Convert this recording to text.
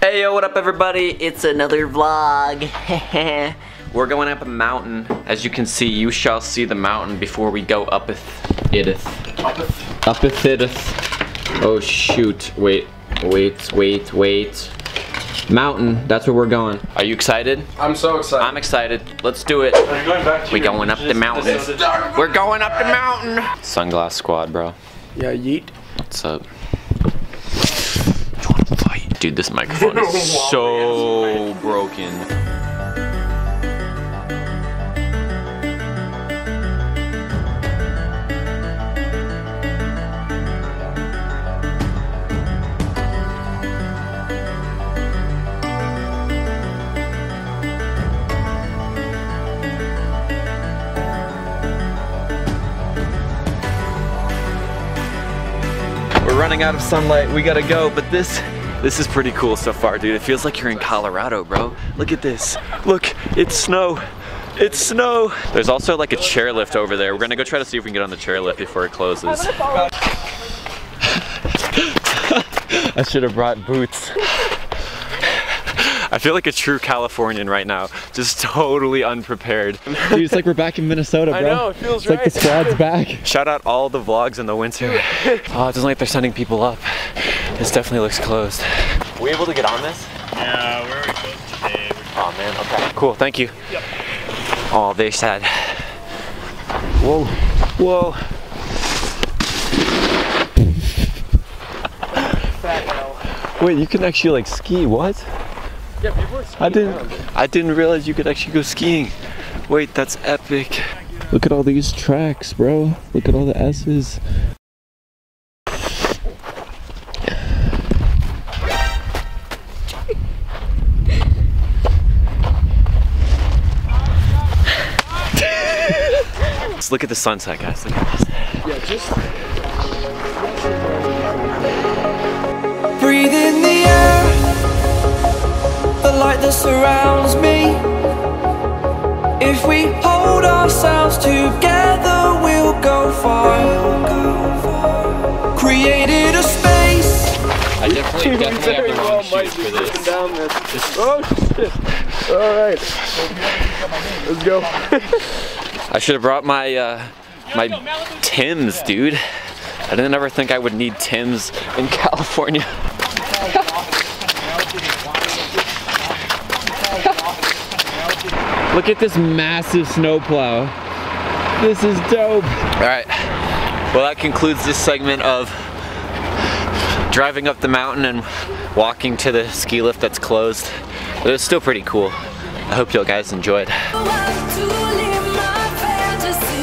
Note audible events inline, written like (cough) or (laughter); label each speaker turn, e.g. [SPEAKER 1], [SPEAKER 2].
[SPEAKER 1] Hey yo, what up everybody? It's another vlog. (laughs) We're going up a mountain. As you can see, you shall see the mountain before we go upeth iteth. Upeth. Upeth iteth. Oh shoot, wait, wait, wait, wait. Mountain, that's where we're going. Are you excited?
[SPEAKER 2] I'm so excited.
[SPEAKER 1] I'm excited. Let's do it.
[SPEAKER 2] Are you going back to
[SPEAKER 1] We
[SPEAKER 2] your-
[SPEAKER 1] going up the mountain. We're going up the mountain. Sunglass squad, bro.
[SPEAKER 2] Yeah, yeet.
[SPEAKER 1] What's up? You wanna fight? Dude, this microphone is (laughs) so broken. We're running out of sunlight. We gotta go, but this this is pretty cool so far, dude. It feels like you're in Colorado, bro. Look at this. Look, it's snow. It's snow. There's also like a chairlift over there. We're gonna go try to see if we can get on the chairlift before it closes. (laughs) I should have brought boots. I feel like a true Californian right now, just totally unprepared.
[SPEAKER 3] Dude, it's like we're back in Minnesota, bro.
[SPEAKER 2] I know, it feels
[SPEAKER 3] it's like the squad's back.
[SPEAKER 1] Shout out all the vlogs in the winter. (laughs) oh, it doesn't like they're sending people up. This definitely looks closed. Were we able to get on this?
[SPEAKER 4] Yeah, where are we supposed to today?
[SPEAKER 1] Oh man, okay. Cool, thank you. Oh, they said. Whoa. Whoa. (laughs)
[SPEAKER 3] Wait, you can actually like ski? What?
[SPEAKER 2] Yeah, people are skiing
[SPEAKER 3] I didn't.
[SPEAKER 2] around.
[SPEAKER 3] I didn't realize you could actually go skiing.
[SPEAKER 1] Wait, that's epic.
[SPEAKER 3] Look at all these tracks, bro. Look at all the S's.
[SPEAKER 1] Let's look at the sunset, guys. Look at this.
[SPEAKER 2] Yeah, just
[SPEAKER 5] Breathe in the air, the light that surrounds me. If we hold ourselves together, we'll go far. Created a space.
[SPEAKER 1] I definitely, (laughs) definitely
[SPEAKER 2] very
[SPEAKER 1] have the
[SPEAKER 2] well
[SPEAKER 1] wrong shoes
[SPEAKER 2] be
[SPEAKER 1] for
[SPEAKER 2] looking
[SPEAKER 1] this.
[SPEAKER 2] down this. Oh shit! All right, (laughs) let's go. (laughs)
[SPEAKER 1] I should have brought my uh, my Tims, dude. I didn't ever think I would need Tims in (laughs) California.
[SPEAKER 3] Look at this massive snowplow. This is dope.
[SPEAKER 1] All right. Well, that concludes this segment of driving up the mountain and walking to the ski lift that's closed. But it was still pretty cool. I hope you guys enjoyed.
[SPEAKER 6] to live.